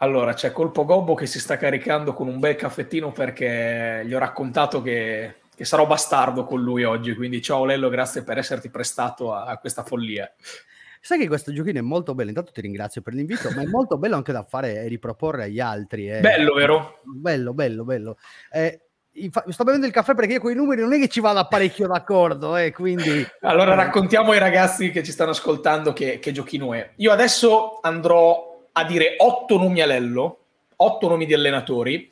Allora, c'è Colpo Gobbo che si sta caricando con un bel caffettino perché gli ho raccontato che, che sarò bastardo con lui oggi. Quindi, ciao Lello, grazie per esserti prestato a, a questa follia. Sai che questo giochino è molto bello, intanto ti ringrazio per l'invito, ma è molto bello anche da fare e riproporre agli altri. Eh. Bello, vero? Bello, bello, bello. Eh, sto bevendo il caffè perché io con i numeri non è che ci vado parecchio d'accordo, eh, quindi... Allora raccontiamo ai ragazzi che ci stanno ascoltando che, che giochino è. Io adesso andrò a dire otto nomi a Lello, otto nomi di allenatori,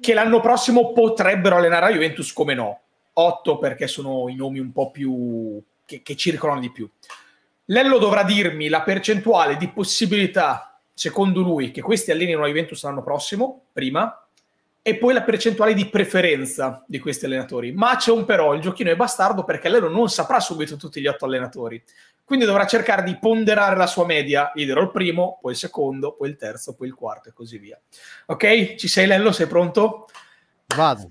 che l'anno prossimo potrebbero allenare a Juventus come no. Otto perché sono i nomi un po' più... che, che circolano di più. Lello dovrà dirmi la percentuale di possibilità, secondo lui, che questi allenino a Juventus l'anno prossimo, prima, e poi la percentuale di preferenza di questi allenatori. Ma c'è un però, il giochino è bastardo perché Lello non saprà subito tutti gli otto allenatori. Quindi dovrà cercare di ponderare la sua media. Io dirò il primo, poi il secondo, poi il terzo, poi il quarto e così via. Ok? Ci sei Lello? Sei pronto? Vado.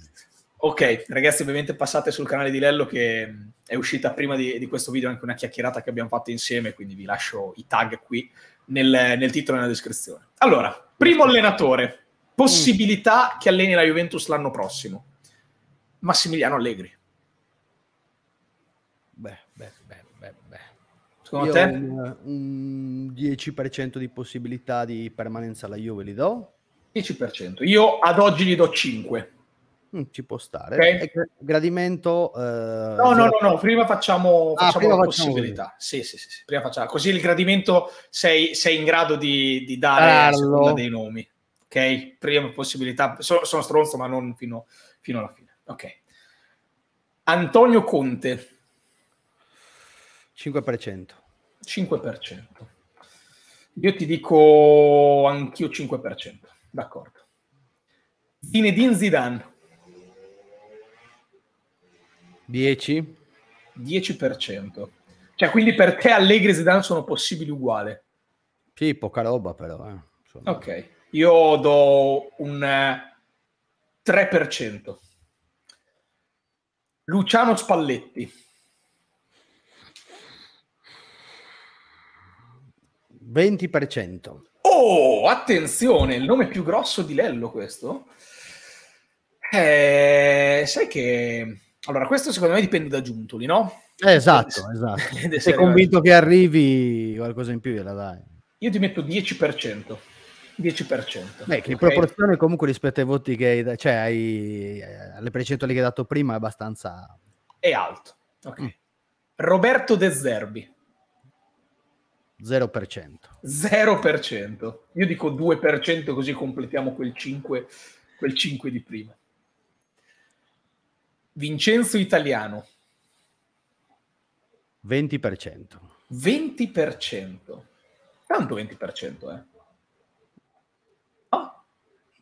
Ok, ragazzi, ovviamente passate sul canale di Lello che è uscita prima di, di, questo video anche una chiacchierata che abbiamo fatto insieme, quindi vi lascio i tag qui nel, nel titolo e nella descrizione. Allora, primo allenatore, possibilità mm. che alleni la Juventus l'anno prossimo. Massimiliano Allegri. Beh, beh, beh, beh, beh. Secondo Io te? Un, un 10% di possibilità di permanenza alla Juve li do? 10%. Io ad oggi gli do 5. Mm, ci può stare. Okay. Gradimento. Eh, no, no, no, no, prima facciamo, ah, facciamo prima la possibilità. Sì, sì, sì, sì, prima facciamo. Così il gradimento sei, sei in grado di, di dare a dei nomi. Ok? Prima possibilità. Sono, sono stronzo, ma non fino, fino alla fine. Ok. Antonio Conte. 5%. 5%. Io ti dico anch'io 5%. D'accordo. Zinedine Zidane. 10? 10%. Cioè, quindi per te Allegri e Zidane sono possibili uguali? Sì, poca roba però. Eh. Ok, io do un 3%. Eh, Luciano Spalletti. 20%. Oh, attenzione, il nome più grosso di Lello questo? Eh, sai che allora, questo secondo me dipende da Giuntoli, no? Eh, esatto, esatto. Sei convinto che arrivi qualcosa in più gliela dai. Io ti metto 10%. 10%. Beh, che in okay. proporzione comunque rispetto ai voti che cioè ai, alle percentuali che hai dato prima è abbastanza... È alto. Ok. Mm. Roberto De Zerbi. 0%. 0%. Io dico 2% così completiamo quel 5, quel 5 di prima. Vincenzo Italiano. 20%. 20%. Tanto 20%, eh.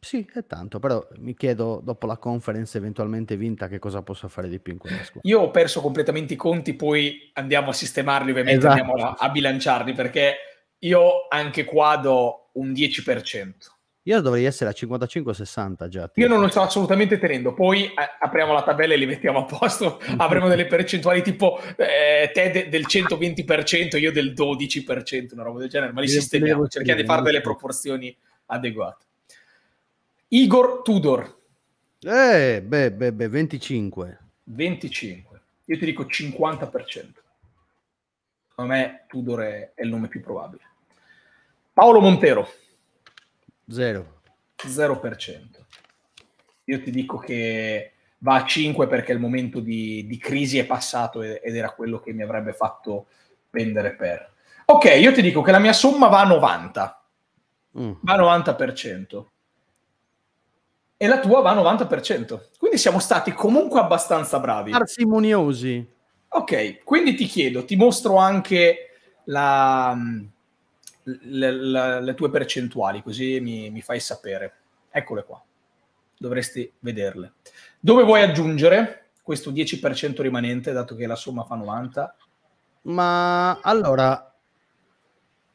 Sì, è tanto, però mi chiedo dopo la conference eventualmente vinta che cosa posso fare di più in quella squadra. Io ho perso completamente i conti, poi andiamo a sistemarli, ovviamente esatto. andiamo a, a bilanciarli, perché io anche qua do un 10%. Io dovrei essere a 55-60 già. Io non lo sto assolutamente tenendo. Poi eh, apriamo la tabella e li mettiamo a posto. Avremo delle percentuali tipo eh, te de- del 120%, io del 12%, una roba del genere. Ma li sistemiamo. Cerchiamo di fare delle proporzioni adeguate. Igor Tudor. Eh, beh, beh, beh, 25. 25. Io ti dico 50%. Secondo me Tudor è, è il nome più probabile. Paolo Montero. Zero. 0%. Io ti dico che va a 5 perché il momento di, di crisi è passato ed era quello che mi avrebbe fatto pendere per. Ok, io ti dico che la mia somma va a 90. Mm. Va a 90%. E la tua va a 90%. Quindi siamo stati comunque abbastanza bravi. Parsimoniosi. Ok, quindi ti chiedo, ti mostro anche la, le, le, le tue percentuali, così mi, mi fai sapere. Eccole qua, dovresti vederle. Dove vuoi aggiungere questo 10% rimanente, dato che la somma fa 90? Ma allora,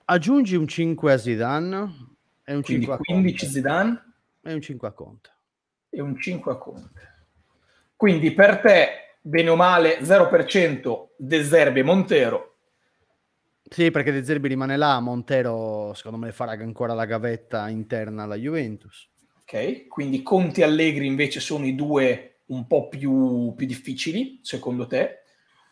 aggiungi un 5 a Zidane e un Quindi 5 a 15 Conte. Zidane e un 5 a Conte. E un 5 a Conte. Quindi per te, bene o male, 0% De Zerbi e Montero, Sì, perché De Zerbi rimane là, Montero secondo me farà ancora la gavetta interna alla Juventus. Ok, quindi Conti e Allegri invece sono i due un po' più, più difficili, secondo te,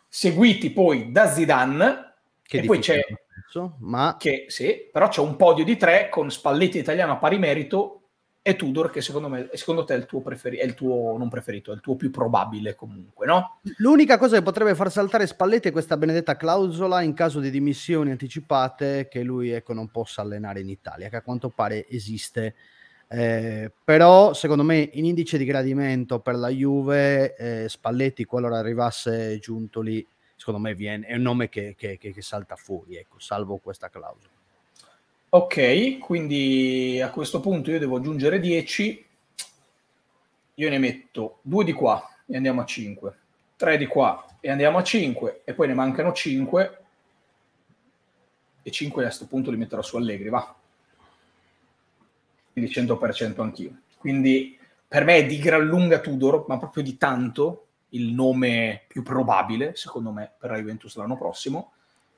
seguiti poi da Zidane, che e poi c'è... Penso, ma... Che, sì, però c'è un podio di tre con Spalletti italiano a pari merito e Tudor che secondo me secondo te è il tuo preferito, è il tuo non preferito, è il tuo più probabile comunque, no? L'unica cosa che potrebbe far saltare Spalletti è questa benedetta clausola in caso di dimissioni anticipate che lui ecco, non possa allenare in Italia, che a quanto pare esiste. Eh, però secondo me in indice di gradimento per la Juve eh, Spalletti qualora arrivasse giunto lì secondo me viene, è un nome che, che, che, che salta fuori ecco, salvo questa clausola Ok, quindi a questo punto io devo aggiungere 10, io ne metto 2 di qua e andiamo a 5, 3 di qua e andiamo a 5 e poi ne mancano 5 e 5 a questo punto li metterò su Allegri, va. Quindi 100% anch'io. Quindi per me è di gran lunga Tudor, ma proprio di tanto il nome più probabile, secondo me, per la Juventus l'anno prossimo,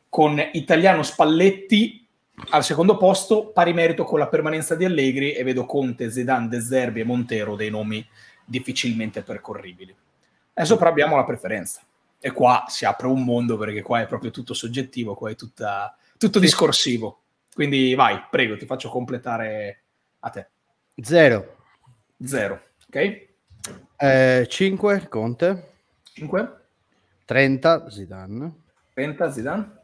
con Italiano Spalletti al secondo posto, pari merito con la permanenza di Allegri e vedo Conte, Zidane, De Zerbi e Montero dei nomi difficilmente percorribili. Adesso però abbiamo la preferenza. E qua si apre un mondo perché qua è proprio tutto soggettivo, qua è tutta, tutto discorsivo. Quindi vai, prego, ti faccio completare a te. Zero. Zero, ok? Eh, 5, Conte. 5. 30, Zidane. 30, Zidane.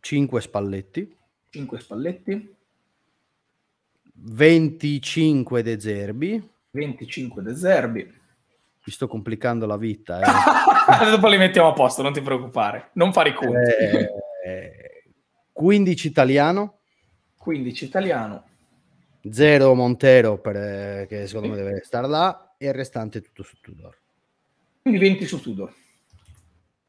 5 Spalletti. 5 Spalletti. 25 De Zerbi. 25 De Zerbi. Mi sto complicando la vita. Eh. Dopo li mettiamo a posto, non ti preoccupare. Non fare i conti. Eh, 15 italiano. 15 italiano. 0 Montero per, eh, che secondo me deve stare là e il restante tutto su Tudor. Quindi 20 su Tudor.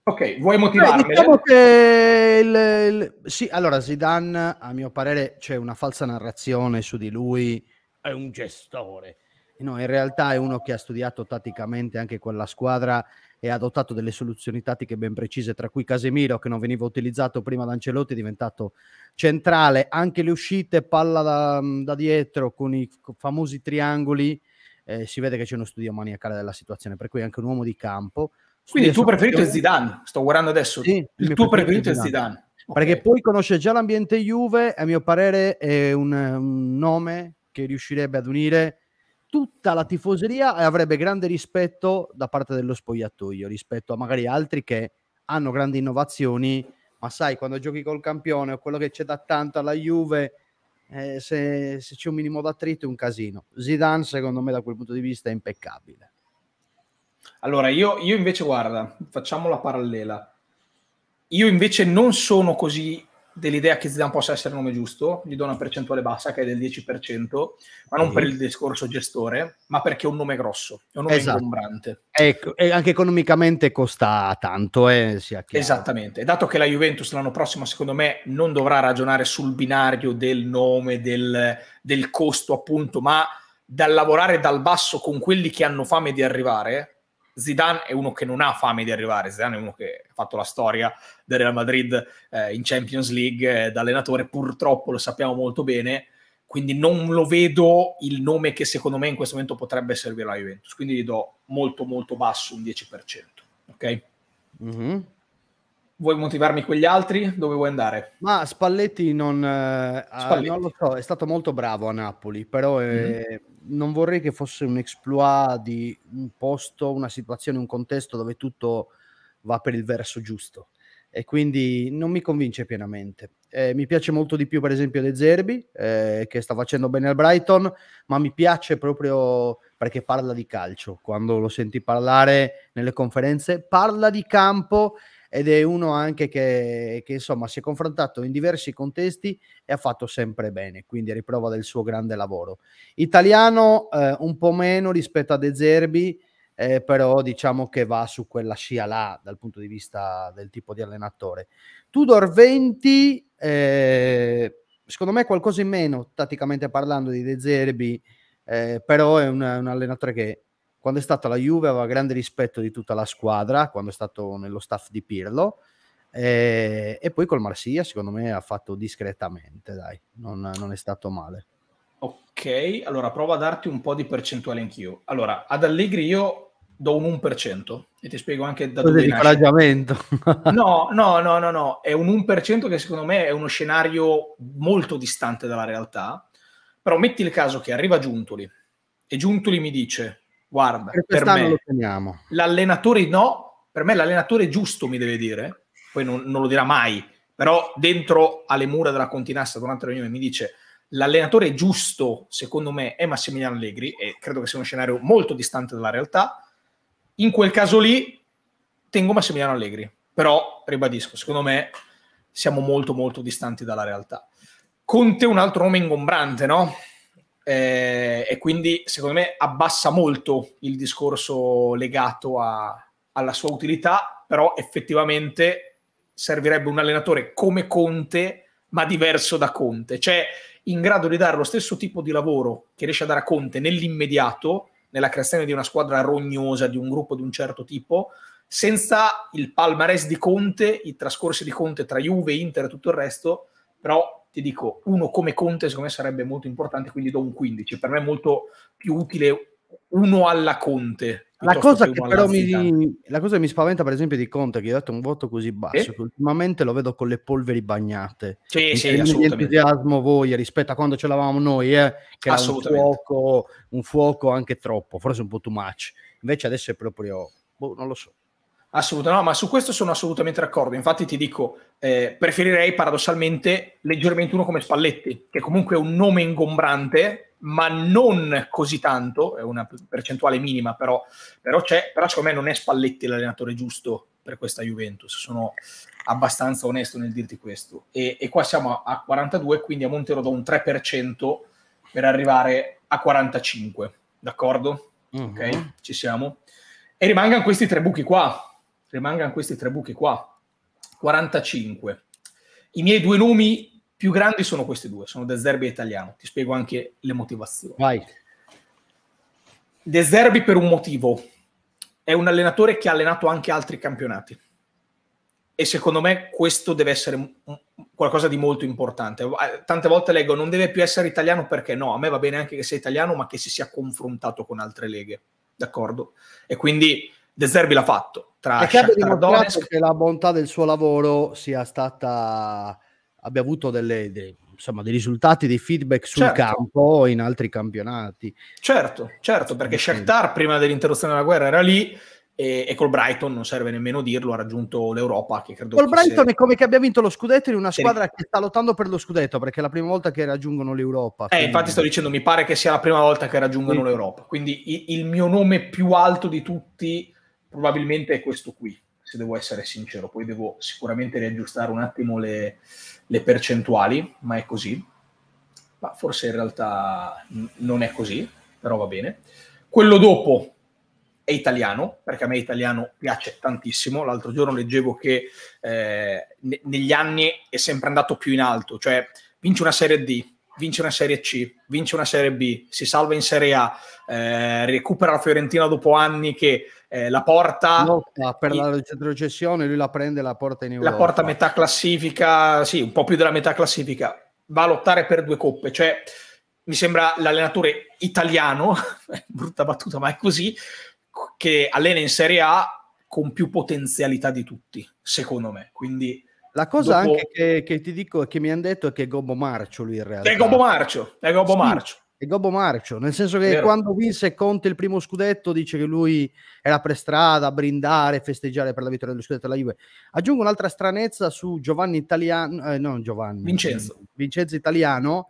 Ok, vuoi motivarmi? diciamo che il, il, sì, allora Zidane, a mio parere, c'è una falsa narrazione su di lui, è un gestore. No, in realtà è uno che ha studiato tatticamente anche quella squadra e ha adottato delle soluzioni tattiche ben precise, tra cui Casemiro, che non veniva utilizzato prima da Ancelotti, è diventato centrale. Anche le uscite, palla da, da dietro, con i famosi triangoli, eh, si vede che c'è uno studio maniacale della situazione, per cui è anche un uomo di campo. Quindi il tuo preferito è Zidane, sto guardando adesso. Sì, il, tuo preferito, preferito è Zidane. Zidane. Okay. Perché poi conosce già l'ambiente Juve, a mio parere è un, un nome che riuscirebbe ad unire tutta la tifoseria e avrebbe grande rispetto da parte dello spogliatoio rispetto a magari altri che hanno grandi innovazioni, ma sai, quando giochi col campione o quello che c'è da tanto alla Juve, eh, se, se, c'è un minimo d'attrito è un casino. Zidane, secondo me, da quel punto di vista è impeccabile. Allora, io, io invece, guarda, facciamo la parallela. Io invece non sono così dell'idea che Zidane possa essere il nome giusto, gli do una percentuale bassa che è del 10%, ma non sì. per il discorso gestore, ma perché è un nome grosso, è un nome esatto. ingombrante. Ecco, e anche economicamente costa tanto, eh. Esattamente, dato che la Juventus l'anno prossimo secondo me non dovrà ragionare sul binario del nome, del, del costo appunto, ma dal lavorare dal basso con quelli che hanno fame di arrivare, Zidane è uno che non ha fame di arrivare, Zidane è uno che ha fatto la storia del Real Madrid eh, in Champions League eh, da allenatore, purtroppo lo sappiamo molto bene, quindi non lo vedo il nome che secondo me in questo momento potrebbe servire alla Juventus, quindi gli do molto molto basso, un 10%, ok? Mm-hmm. Vuoi motivarmi quegli altri? Dove vuoi andare? Ma Spalletti non, eh, Spalletti. non lo so, è stato molto bravo a Napoli, però eh, mm-hmm. non vorrei che fosse un exploit di un posto, una situazione, un contesto dove tutto va per il verso giusto e quindi non mi convince pienamente. Eh, mi piace molto di più, per esempio, De Zerbi, eh, che sta facendo bene al Brighton, ma mi piace proprio perché parla di calcio. Quando lo senti parlare nelle conferenze, parla di campo ed è uno anche che, che, insomma si è confrontato in diversi contesti e ha fatto sempre bene, quindi riprova del suo grande lavoro. Italiano eh, un po' meno rispetto a De Zerbi, eh, però diciamo che va su quella scia là dal punto di vista del tipo di allenatore. Tudor 20, eh, secondo me qualcosa in meno tatticamente parlando di De Zerbi, eh, però è un, un allenatore che quando è stata la Juve aveva grande rispetto di tutta la squadra, quando è stato nello staff di Pirlo. E, e, poi col Marsiglia, secondo me, ha fatto discretamente, dai, non, non, è stato male. Ok, allora provo a darti un po' di percentuale anch'io. Allora, ad Allegri io do un 1% e ti spiego anche da dove nasce. no, no, no, no, no, è un 1% che secondo me è uno scenario molto distante dalla realtà, però metti il caso che arriva Giuntoli e Giuntoli mi dice guarda, per me l'allenatore no, per me l'allenatore giusto mi deve dire, poi non, non lo dirà mai, però dentro alle mura della Continassa durante la riunione mi dice l'allenatore giusto, secondo me, è Massimiliano Allegri e credo che sia uno scenario molto distante dalla realtà. In quel caso lì tengo Massimiliano Allegri, però ribadisco, secondo me siamo molto molto distanti dalla realtà. Conte un altro nome ingombrante, no? Eh, e quindi secondo me abbassa molto il discorso legato a, alla sua utilità, però effettivamente servirebbe un allenatore come Conte, ma diverso da Conte, cioè in grado di dare lo stesso tipo di lavoro che riesce a dare a Conte nell'immediato, nella creazione di una squadra rognosa, di un gruppo di un certo tipo, senza il palmarès di Conte, i trascorsi di Conte tra Juve, Inter e tutto il resto, però ti dico, uno come Conte secondo me sarebbe molto importante, quindi do un 15, per me è molto più utile uno alla Conte. La cosa, che però mi, la cosa che mi spaventa, per esempio, di Conte, che ha dato un voto così basso, eh? che ultimamente lo vedo con le polveri bagnate. Sì, sì, entusiasmo voglia rispetto a quando ce l'avevamo noi, eh, che era un fuoco, un fuoco anche troppo, forse un po' too much. Invece adesso è proprio, boh, non lo so. Assolutamente, no, ma su questo sono assolutamente d'accordo. Infatti ti dico, eh, preferirei paradossalmente leggermente uno come Spalletti, che comunque è un nome ingombrante, ma non così tanto, è una percentuale minima, però, però c'è, però secondo me non è Spalletti l'allenatore giusto per questa Juventus, sono abbastanza onesto nel dirti questo. E, e qua siamo a 42, quindi a Montero do un 3% per arrivare a 45, d'accordo? Uh-huh. Ok, ci siamo. E rimangano questi tre buchi qua, rimangano questi tre buchi qua. 45. I miei due nomi più grandi sono questi due, sono De Zerbi e Italiano. Ti spiego anche le motivazioni. Vai. De Zerbi per un motivo. È un allenatore che ha allenato anche altri campionati. E secondo me questo deve essere qualcosa di molto importante. Tante volte leggo non deve più essere italiano perché no, a me va bene anche che sia italiano, ma che si sia confrontato con altre leghe. D'accordo? E quindi De Zerbi l'ha fatto. Tra e abbia dimostrato che la bontà del suo lavoro sia stata abbia avuto delle, dei, insomma, dei risultati, dei feedback sul certo. campo in altri campionati. Certo, certo, perché. Shakhtar prima dell'interruzione della guerra era lì e, e, col Brighton, non serve nemmeno dirlo, ha raggiunto l'Europa. Che credo col Brighton se... è come che abbia vinto lo scudetto in una squadra sì. che sta lottando per lo scudetto, perché è la prima volta che raggiungono l'Europa. Eh, infatti sto dicendo, mi pare che sia la prima volta che raggiungono sì. l'Europa. Quindi il mio nome più alto di tutti probabilmente è questo qui, se devo essere sincero. Poi devo sicuramente riaggiustare un attimo le, le percentuali, ma è così. Ma forse in realtà non è così, però va bene. Quello dopo è italiano, perché a me italiano piace tantissimo. L'altro giorno leggevo che eh, ne- negli anni è sempre andato più in alto, cioè vince una Serie D, vince una Serie C, vince una Serie B, si salva in Serie A, eh, recupera la Fiorentina dopo anni che eh, la porta... Lotta per la retrocessione, lui la prende la porta in Europa. La porta a metà classifica, sì, un po' più della metà classifica, va a lottare per due coppe, cioè mi sembra l'allenatore italiano, brutta battuta ma è così, che allena in Serie A con più potenzialità di tutti, secondo me, quindi la cosa dopo... anche che, che, ti dico che mi hanno detto è che è Gobbo Marcio lui in realtà. È Gobbo Marcio, è Gobbo sì, Marcio. È Gobbo Marcio, nel senso che Vero. quando vinse Conte il primo scudetto dice che lui era per strada a brindare, festeggiare per la vittoria dello scudetto della Juve. Aggiungo un'altra stranezza su Giovanni Italiano, eh, non Giovanni, Vincenzo. Vincenzo Italiano,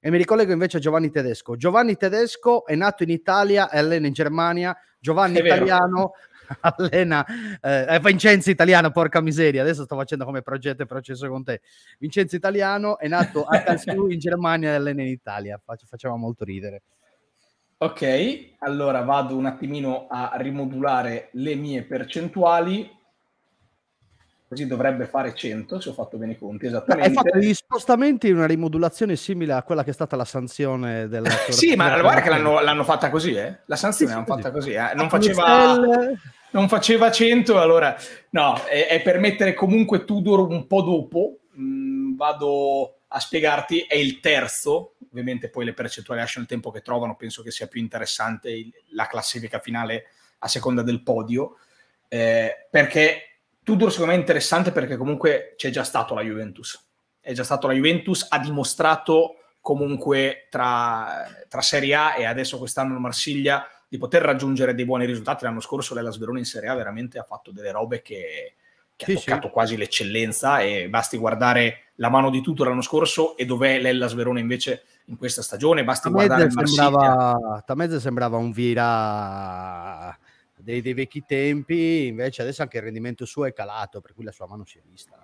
e mi ricollego invece a Giovanni Tedesco. Giovanni Tedesco è nato in Italia e allena in Germania. Giovanni Italiano allena eh, Vincenzo Italiano, porca miseria, adesso sto facendo come progetto e processo con te. Vincenzo Italiano è nato a Karlsruhe in Germania e allena in Italia, Fac- faceva molto ridere. Ok, allora vado un attimino a rimodulare le mie percentuali. Così dovrebbe fare 100, se ho fatto bene i conti, esattamente. Hai fatto gli spostamenti in una rimodulazione simile a quella che è stata la sanzione della... sì, ma guarda che l'hanno, l'hanno, fatta così, eh? La sanzione sì, l'hanno fatta così, eh? Non faceva... non faceva 100, allora no, è, è, per mettere comunque Tudor un po' dopo, mm, vado a spiegarti, è il terzo, ovviamente poi le percentuali lasciano il tempo che trovano, penso che sia più interessante il, la classifica finale a seconda del podio, eh, perché Tudor secondo me è interessante perché comunque c'è già stato la Juventus, è già stato la Juventus, ha dimostrato comunque tra, tra Serie A e adesso quest'anno il Marsiglia di poter raggiungere dei buoni risultati. L'anno scorso l'Ellas Verona in Serie A veramente ha fatto delle robe che, che sì, ha toccato sì. quasi l'eccellenza e basti guardare la mano di tutto l'anno scorso e dov'è l'Ellas Verona invece in questa stagione, basti Tamezze guardare il sembrava, Tamezze sembrava un Vira dei, dei, vecchi tempi, invece adesso anche il rendimento suo è calato, per cui la sua mano si è vista.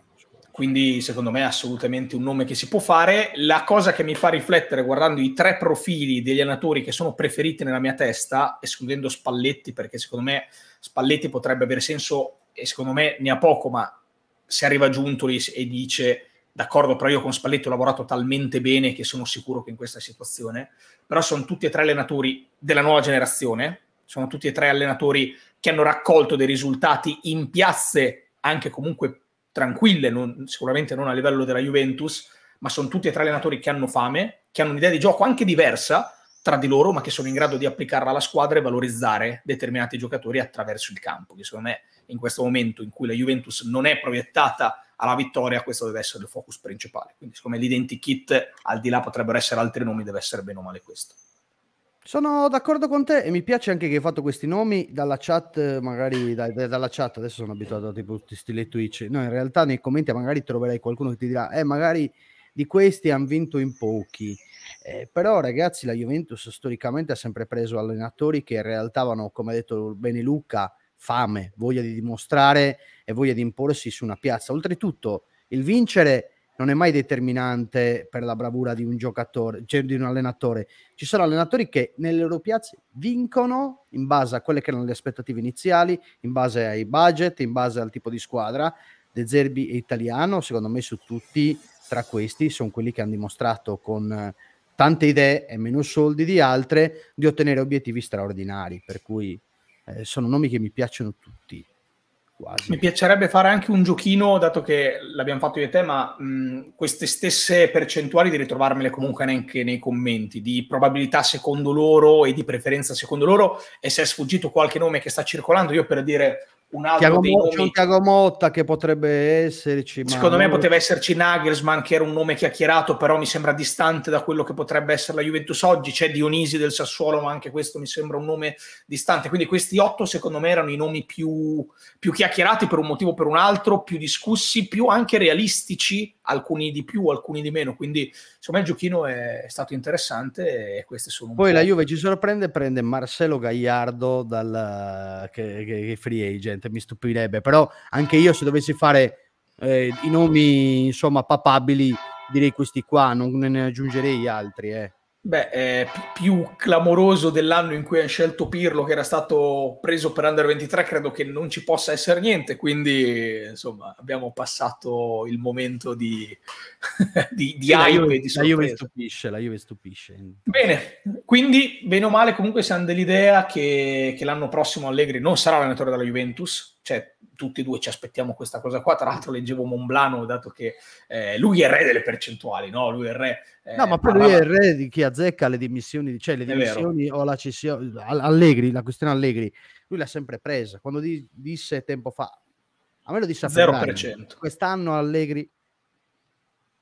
Quindi secondo me è assolutamente un nome che si può fare. La cosa che mi fa riflettere guardando i tre profili degli allenatori che sono preferiti nella mia testa, escludendo Spalletti, perché secondo me Spalletti potrebbe avere senso e secondo me ne ha poco, ma se arriva Giuntoli e dice d'accordo, però io con Spalletti ho lavorato talmente bene che sono sicuro che in questa situazione, però sono tutti e tre allenatori della nuova generazione, sono tutti e tre allenatori che hanno raccolto dei risultati in piazze anche comunque tranquille, non, sicuramente non a livello della Juventus, ma sono tutti e tre allenatori che hanno fame, che hanno un'idea di gioco anche diversa tra di loro, ma che sono in grado di applicarla alla squadra e valorizzare determinati giocatori attraverso il campo, che secondo me in questo momento in cui la Juventus non è proiettata alla vittoria, questo deve essere il focus principale. Quindi secondo me l'identikit, al di là potrebbero essere altri nomi, deve essere bene o male questo. Sono d'accordo con te e mi piace anche che hai fatto questi nomi dalla chat, magari da, da, dalla chat, adesso sono abituato a tipo tutti stile Twitch, no in realtà nei commenti magari troverai qualcuno che ti dirà, eh magari di questi hanno vinto in pochi, eh, però ragazzi la Juventus storicamente ha sempre preso allenatori che in realtà avevano, come ha detto bene Luca, fame, voglia di dimostrare e voglia di imporsi su una piazza. Oltretutto il vincere non è mai determinante per la bravura di un giocatore, cioè di un allenatore. Ci sono allenatori che nelle loro piazze vincono in base a quelle che erano le aspettative iniziali, in base ai budget, in base al tipo di squadra. De Zerbi è italiano, secondo me su tutti tra questi sono quelli che hanno dimostrato con tante idee e meno soldi di altre di ottenere obiettivi straordinari, per cui eh, sono nomi che mi piacciono tutti. Quasi. Mi piacerebbe fare anche un giochino, dato che l'abbiamo fatto io e te, ma mh, queste stesse percentuali di ritrovarmele comunque anche nei commenti, di probabilità secondo loro e di preferenza secondo loro, e se è sfuggito qualche nome che sta circolando, io per dire un altro Tiago, Motta che potrebbe esserci. Secondo me poteva esserci Nagelsmann, che era un nome chiacchierato, però mi sembra distante da quello che potrebbe essere la Juventus oggi. C'è Dionisi del Sassuolo, ma anche questo mi sembra un nome distante. Quindi questi otto, secondo me, erano i nomi più, più chiacchierati per un motivo o per un altro, più discussi, più anche realistici, alcuni di più, alcuni di meno. Quindi, secondo me, il giochino è stato interessante e queste sono Poi la Juve ci sorprende prende Marcelo Gagliardo dal, che, che, che free agent niente, mi stupirebbe, però anche io se dovessi fare eh, i nomi insomma papabili direi questi qua, non ne aggiungerei altri. Eh. Beh, è più clamoroso dell'anno in cui hai scelto Pirlo, che era stato preso per Under 23, credo che non ci possa essere niente. Quindi, insomma, abbiamo passato il momento di, di, di la Juve, di la Juve stupisce, la Juve stupisce. Bene, quindi, bene o male, comunque siamo dell'idea che, che l'anno prossimo Allegri non sarà allenatore della Juventus, cioè tutti e due ci aspettiamo questa cosa qua. Tra l'altro leggevo Monblano, dato che eh, lui è il re delle percentuali, no? Lui è il re. Eh, no, ma poi parlava... lui è il re di chi azzecca le dimissioni, cioè le dimissioni o la cessione. Allegri, la questione Allegri, lui l'ha sempre presa. Quando di, disse tempo fa, a me lo disse a 0%. quest'anno Allegri,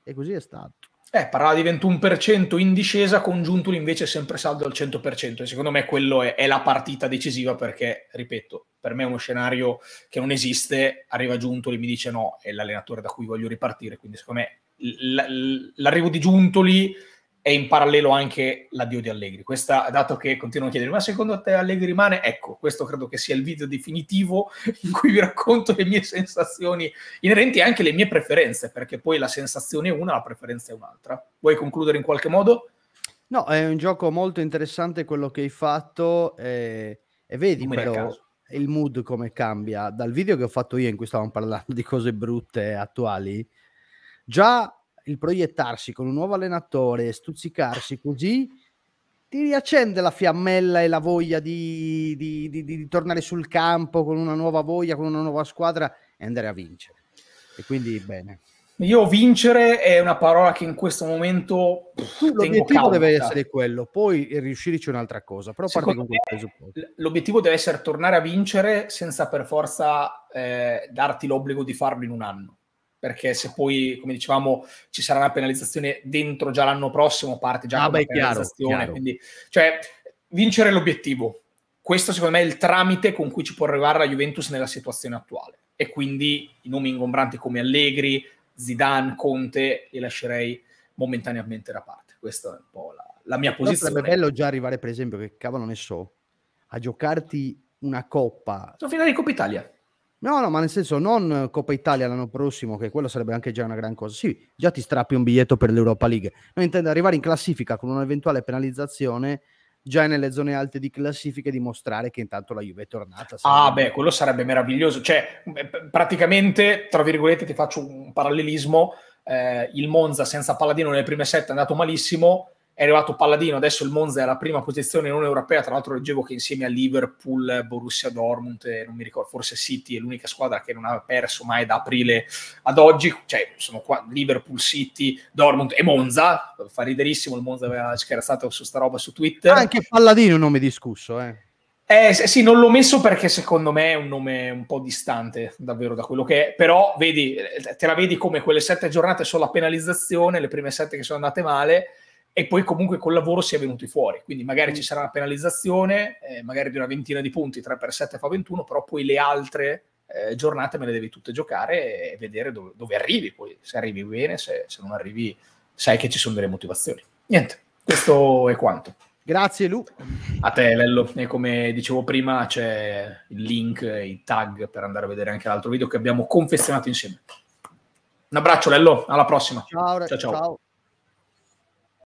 e così è stato. Eh, parlava di 21% in discesa, con Giuntoli invece sempre saldo al 100%. E secondo me quello è, è, la partita decisiva perché, ripeto, per me è uno scenario che non esiste. Arriva Giuntoli, mi dice no, è l'allenatore da cui voglio ripartire. Quindi secondo me l- l'arrivo di Giuntoli e in parallelo anche l'addio di Allegri. Questa, dato che continuano a chiedere, ma secondo te Allegri rimane? Ecco, questo credo che sia il video definitivo in cui vi racconto le mie sensazioni inerenti anche le mie preferenze, perché poi la sensazione è una, la preferenza è un'altra. Vuoi concludere in qualche modo? No, è un gioco molto interessante quello che hai fatto e, e vedi però il mood come cambia. Dal video che ho fatto io in cui stavamo parlando di cose brutte attuali, già il proiettarsi con un nuovo allenatore, stuzzicarsi così, ti riaccende la fiammella e la voglia di, di, di, di, tornare sul campo con una nuova voglia, con una nuova squadra e andare a vincere. E quindi bene. Io vincere è una parola che in questo momento tu, l'obiettivo deve essere quello, poi riuscire c'è un'altra cosa, però parti con presupposto. L'obiettivo deve essere tornare a vincere senza per forza eh, darti l'obbligo di farlo in un anno perché se poi, come dicevamo, ci sarà una penalizzazione dentro già l'anno prossimo, parte già ah, beh, penalizzazione. Chiaro, chiaro. Quindi, cioè, vincere l'obiettivo. Questo secondo me è il tramite con cui ci può arrivare la Juventus nella situazione attuale. E quindi i nomi ingombranti come Allegri, Zidane, Conte, li lascerei momentaneamente da parte. Questa è un po' la, la mia posizione. Sarebbe bello già arrivare, per esempio, che cavolo ne so, a giocarti una coppa. Sono finale di Coppa Italia. No, no, ma nel senso non Coppa Italia l'anno prossimo, che quello sarebbe anche già una gran cosa. Sì, già ti strappi un biglietto per l'Europa League. Non intendo arrivare in classifica con un'eventuale penalizzazione già nelle zone alte di classifica e dimostrare che intanto la Juve è tornata. Ah, beh, quello sarebbe meraviglioso. Cioè, praticamente, tra virgolette, ti faccio un parallelismo. Eh, il Monza senza Palladino nelle prime sette è andato malissimo è arrivato Palladino, adesso il Monza è alla prima posizione non europea, tra l'altro leggevo che insieme a Liverpool, Borussia Dortmund e non mi ricordo, forse City è l'unica squadra che non ha perso mai da aprile ad oggi, cioè sono qua Liverpool, City, Dortmund e Monza, fa riderissimo, il Monza aveva scherzato su sta roba su Twitter. Anche Palladino è un nome discusso, eh. Eh, sì, non l'ho messo perché secondo me è un nome un po' distante davvero da quello che è, però vedi, te la vedi come quelle sette giornate sono la penalizzazione, le prime sette che sono andate male, e poi comunque col lavoro si è venuti fuori. Quindi magari ci sarà una penalizzazione, eh, magari di una ventina di punti, 3 per 7 fa 21, però poi le altre eh, giornate me le devi tutte giocare e vedere dove, dove arrivi. Poi se arrivi bene, se, se, non arrivi sai che ci sono delle motivazioni. Niente, questo è quanto. Grazie Lu. A te Lello, e come dicevo prima c'è il link, i tag per andare a vedere anche l'altro video che abbiamo confezionato insieme. Un abbraccio Lello, alla prossima. ciao. ciao. ciao. ciao.